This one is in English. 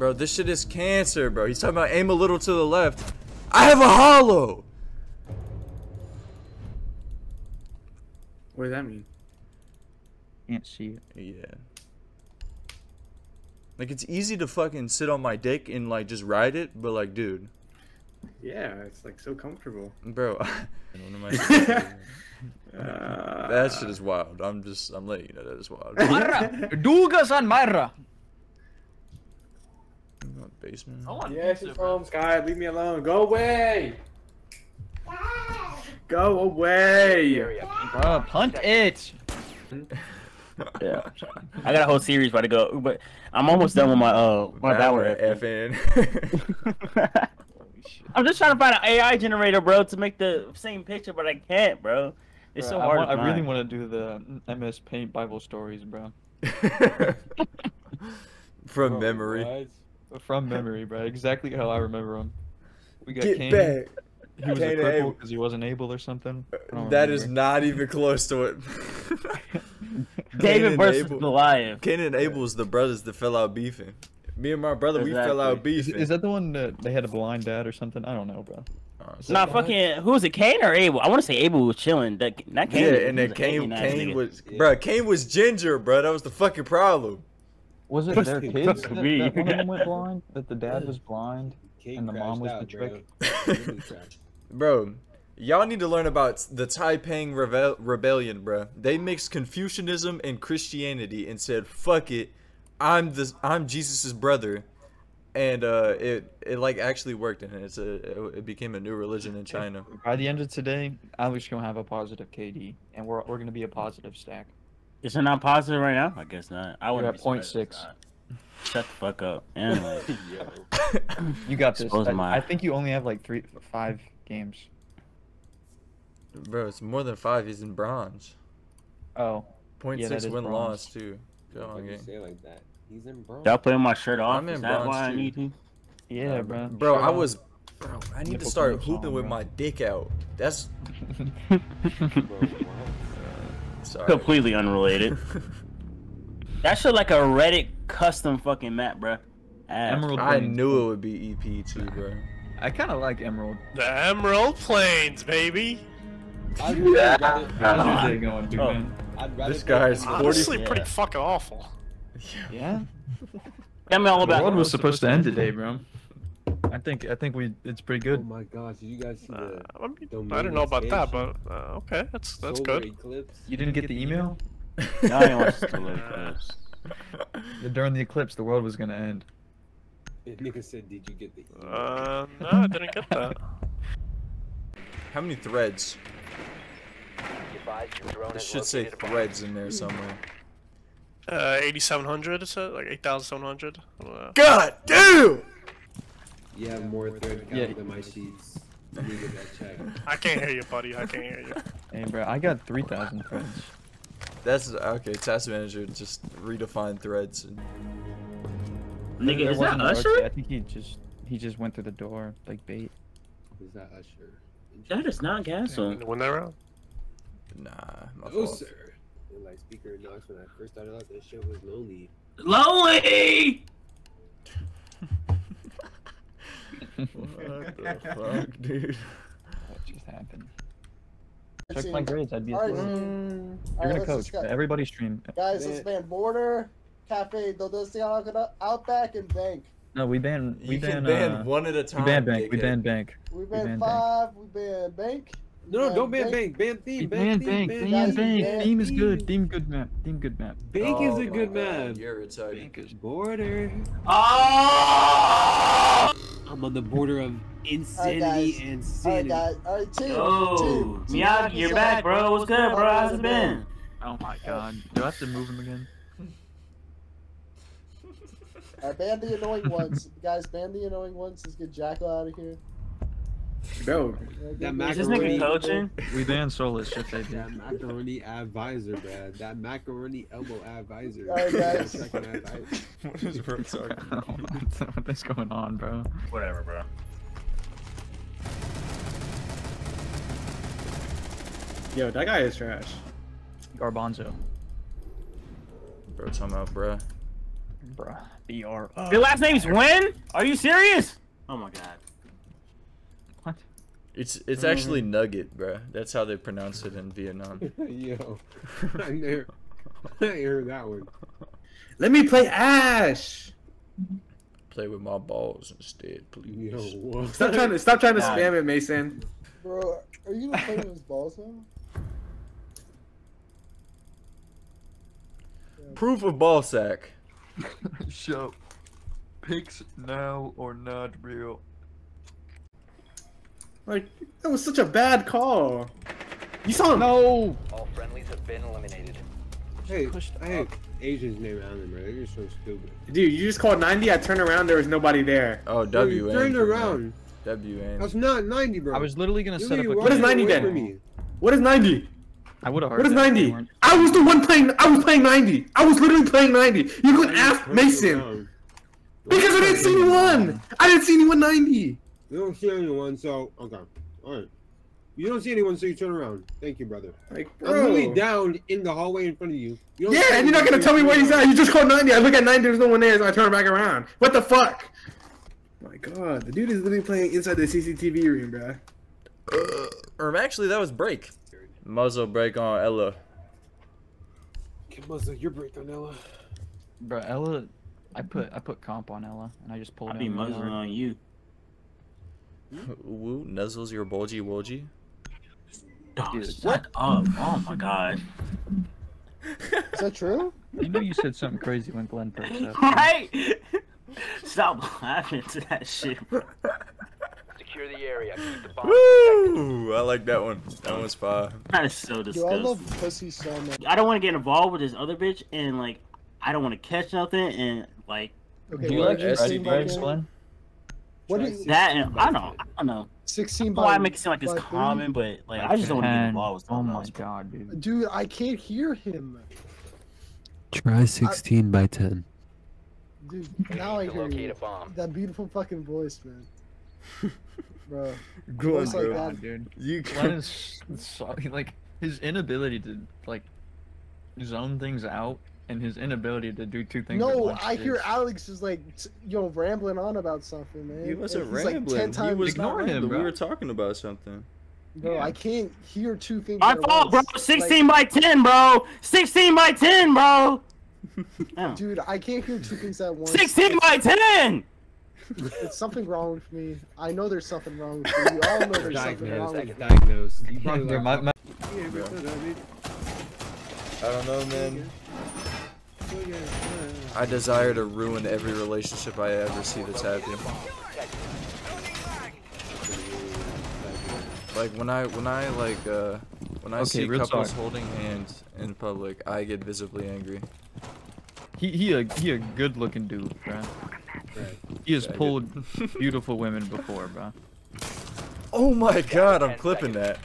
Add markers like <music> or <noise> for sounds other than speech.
Bro, this shit is cancer, bro. He's talking about aim a little to the left. I have a hollow. What does that mean? Can't see it. Yeah. Like it's easy to fucking sit on my dick and like just ride it, but like, dude, Yeah, it's like so comfortable. bro, what am I? Uh, that shit is wild. I'm just, I'm letting you know that is wild. Mira! Dugas on Mira! Basement. I want Yes, pizza, it's home, Sky. Leave me alone. Go away. Go away. Bro, punt it! <laughs> Yeah. I got a whole series about to go, but I'm almost done with my uh my Valor Valorant. FN. <laughs> I'm just trying to find an AI generator, bro, to make the same picture, but I can't, bro. It's so Bro, I hard. want- I, really want to do the MS Paint Bible stories, bro. <laughs> From memory. From memory, bro. Exactly how I remember him. We got Get Cain. back. He was Cain a and cripple Abel. because he wasn't able or something. I don't That is not even close to it. <laughs> David and versus Abel. Goliath. Cain and Abel was the brothers that fell out beefing. Me and my brother, we fell out Exactly. Is, beefing. is that the one that they had a blind dad or something? I don't know, bro. Uh, Honestly. Nah, fucking who was it? Kane or Abel? I want to say Abel was chilling. That not Kane. Yeah, and then was an Kane, Kane was, Yeah. bruh, Kane was ginger, bro. That was the fucking problem. Was it their kids that, me? that one of them went <laughs> blind? That the dad was blind? Kate And the mom crashed was the trick. bro. <laughs> Bro, y'all need to learn about the Taiping Rebel- Rebellion, bruh. They mixed Confucianism and Christianity and said, "Fuck it, I'm the I'm Jesus's brother," and uh, it it like actually worked, and it's a it became a new religion in China. By the end of today, Alex gonna have a positive KD, and we're we're gonna be a positive stack. Is it not positive right now? I guess not. I We're would at 0.6. Shut the fuck up. <laughs> Anyway, You got this. I, my- I think you only have like three, five games. Bro, it's more than five. He's in bronze. Oh, Point Yeah, six win bronze. loss too. Go on, do you gang. say like that? He's in bro. y'all playing my shirt off. I'm in Is that bronze, why I too. need to? yeah, Uh, bro. Bro, Show I was. Bro, I need to start clips hooping on, with bro. my dick out. That's <laughs> <laughs> Bro, what? Sorry. Completely unrelated. <laughs> That shit like a Reddit custom fucking map, bro. Ass. Emerald. I Plains. knew it would be EP too, bro. I kind of like Emerald. The Emerald Plains, baby. I'd rather, <laughs> How's your day going, dude, Oh. man? I'd rather This play guy's Emerald. 40 Honestly, Yeah. pretty fucking awful. Yeah. <laughs> Tell me all The about world it. was supposed to end today, bro. I think I think we it's pretty good. Oh my gosh, did you guys see Uh, the I, mean, I don't know about that, but uh, okay, that's that's solar good. eclipse? You didn't get the email? No, I watched the Look <laughs> During the eclipse, the world was gonna end. And nigga said, did you get the email? Uh, no, I didn't get that. <laughs> How many threads? It should say threads in there somewhere. Uh, 8,700 is it? Like 8,700? Uh, God damn! You have more thread count Yeah. than my sheets. <laughs> Let me get that check. I can't hear you, buddy. I can't hear you. <laughs> Hey, bro, I got three thousand friends. That's okay. Task manager just redefine threads. And, Nigga, There is that wasn't Usher? arcade. I think he just he just went through the door like bait. Is that Usher? That is not Gasol. When they're around. nah, my No, fault. sir. And like Speaker Knox, when I first started out, that shit was lonely. Lonely! What the <laughs> fuck, dude? What just happened? Let's Check my grades. I'd be. All right, You're so- gonna all right, let's coach. just go. Everybody stream. Guys, let's ban Border, Cafe, Dodosia, Outback, and Bank. No, we ban. We You ban. can ban uh, one at a time. we ban bank. We ban bank. We ban ban Bank. five, we ban Bank. No, no, don't ban Bank. Bank. Ban We Theme. ban Ban bank. Theme. Ban Guys, bank. ban Theme is good. Theme. Theme good map. Theme good map. Bank Oh is a good God, man. You're retarded. Bank is. Border. Oh! I'm on the border of insanity guys. and All right, sanity. guys. All right, two. Yo, two. two Miyagi, you're back, bro. What's good, bro? How's it been? Oh my god. Do I have to move him again? <laughs> All right, ban the annoying ones. Guys, ban the annoying ones. Let's get Jackal out of here. Bro, That Is this macaroni. nigga coaching? We ban Solis. Shit they That macaroni advisor, bruh. That macaroni elbow advisor. Alright, guys. Advisor. <laughs> what is bro talking? <laughs> what is going on, bro? Whatever, bro. yo, that guy is trash. Garbanzo. Bro, talking about, bro. bruh. BR. Your last name's Wen? Are you serious? Oh my god. What? It's it's actually mm-hmm. Nugget, bruh. That's how they pronounce it in Vietnam. <laughs> Yo, <laughs> I never, I heard that one. Let me play Ash. Play with my balls instead, please. what? Stop trying to stop trying to God. spam it, Mason. Bro, are you gonna play with his balls now? Proof of ball sack. <laughs> Show. Pics now or not real. Like that was such a bad call. You saw him. No! All friendlies have been eliminated. Hey, I hate Asians named around them, bro. They're so stupid. Dude, you just called 90. I turned around. There was nobody there. Oh, Bro, W you turned around. W aim. That's not 90, bro. I was literally gonna You set up a. What is 90 away then? What is 90? I would have heard. What is that if they 90? I was the one playing. I was playing 90. I was literally playing 90. You could ask Mason because I didn't see anyone. I didn't see anyone 90. You don't see anyone, so okay. Alright. You don't see anyone, so you turn around. Thank you, brother. Like, I'm literally bro. down in the hallway in front of you. you don't yeah, and you're not gonna tell me where he's around. at. You just called 90. I look at 90. There's no one there, so I turn back around. What the fuck? My God, the dude is literally playing inside the CCTV room, bro. Uh, or actually, that was break. Muzzle brake on Ela. Get muzzle your break on Ela. Bro, Ela. I put I put comp on Ela and I just pulled I'd it. be in really muzzling on you. Woo, nuzzles your bulgy woji. Dog, oh, Dude, shut up. Oh my god. Is that true? You know you said something crazy when Glenn perked up. Right? Stop laughing to that shit. bro. Secure the area. Keep the bomb. Woo! I like that one. That one's fire. That is so Dude, I love disgusting. pussy so much. I don't want to get involved with this other bitch, and like, I don't want to catch nothing, and like Okay, Do you like did you SC say, Breaks, breaks, Michael? Glenn? What is that, and I don't, I don't know. 16 Why I make it seem like it's by three? common, but like I just don't want to get involved Oh my else. god, dude. Dude, I can't hear him. Try 16 by 10. Dude, now I hear you. bomb. That beautiful fucking voice, man. <laughs> Bro. Go on, Voice like bro. that. God, dude. You Glenn is so, like his inability to like zone things out and his inability to do two things. at No, once I hear is- Alex is like, t- yo, rambling on about something, man. He wasn't And he's, like, rambling. 10 he was not Ignore him, bro. We were talking about something. Bro, Yeah. I can't hear two things. My fault, bro. once. 16 by 10, bro. 16 by 10, bro. <laughs> Dude, I can't hear two things at once. 16 by 10. It's something wrong with me. I know there's something wrong with me. You <laughs> all know there's something wrong with me. Diagnosed. You probably Dude, like, my- my- I don't know, man. I desire to ruin every relationship I ever see that's happening. Like when I when I like uh when I Okay, see couples talk. holding hands in public, I get visibly angry. he he a he a good looking dude, bro. He has Yeah, pulled beautiful women before, bro. <laughs> Oh my god, I'm clipping that.